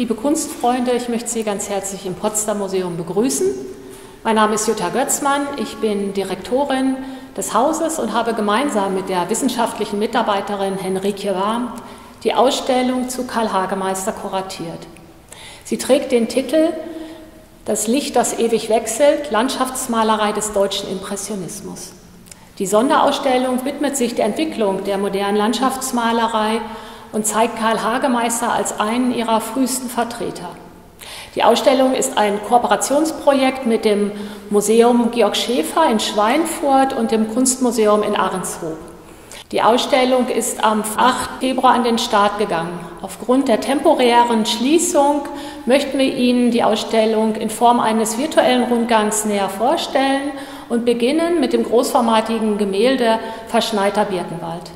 Liebe Kunstfreunde, ich möchte Sie ganz herzlich im Potsdam Museum begrüßen. Mein Name ist Jutta Götzmann, ich bin Direktorin des Hauses und habe gemeinsam mit der wissenschaftlichen Mitarbeiterin Henrike Warm die Ausstellung zu Karl Hagemeister kuratiert. Sie trägt den Titel Das Licht, das ewig wechselt, Landschaftsmalerei des deutschen Impressionismus. Die Sonderausstellung widmet sich der Entwicklung der modernen Landschaftsmalerei und zeigt Karl Hagemeister als einen ihrer frühesten Vertreter. Die Ausstellung ist ein Kooperationsprojekt mit dem Museum Georg Schäfer in Schweinfurt und dem Kunstmuseum in Ahrenshoop. Die Ausstellung ist am 8. Februar an den Start gegangen. Aufgrund der temporären Schließung möchten wir Ihnen die Ausstellung in Form eines virtuellen Rundgangs näher vorstellen und beginnen mit dem großformatigen Gemälde Verschneiter Birkenwald.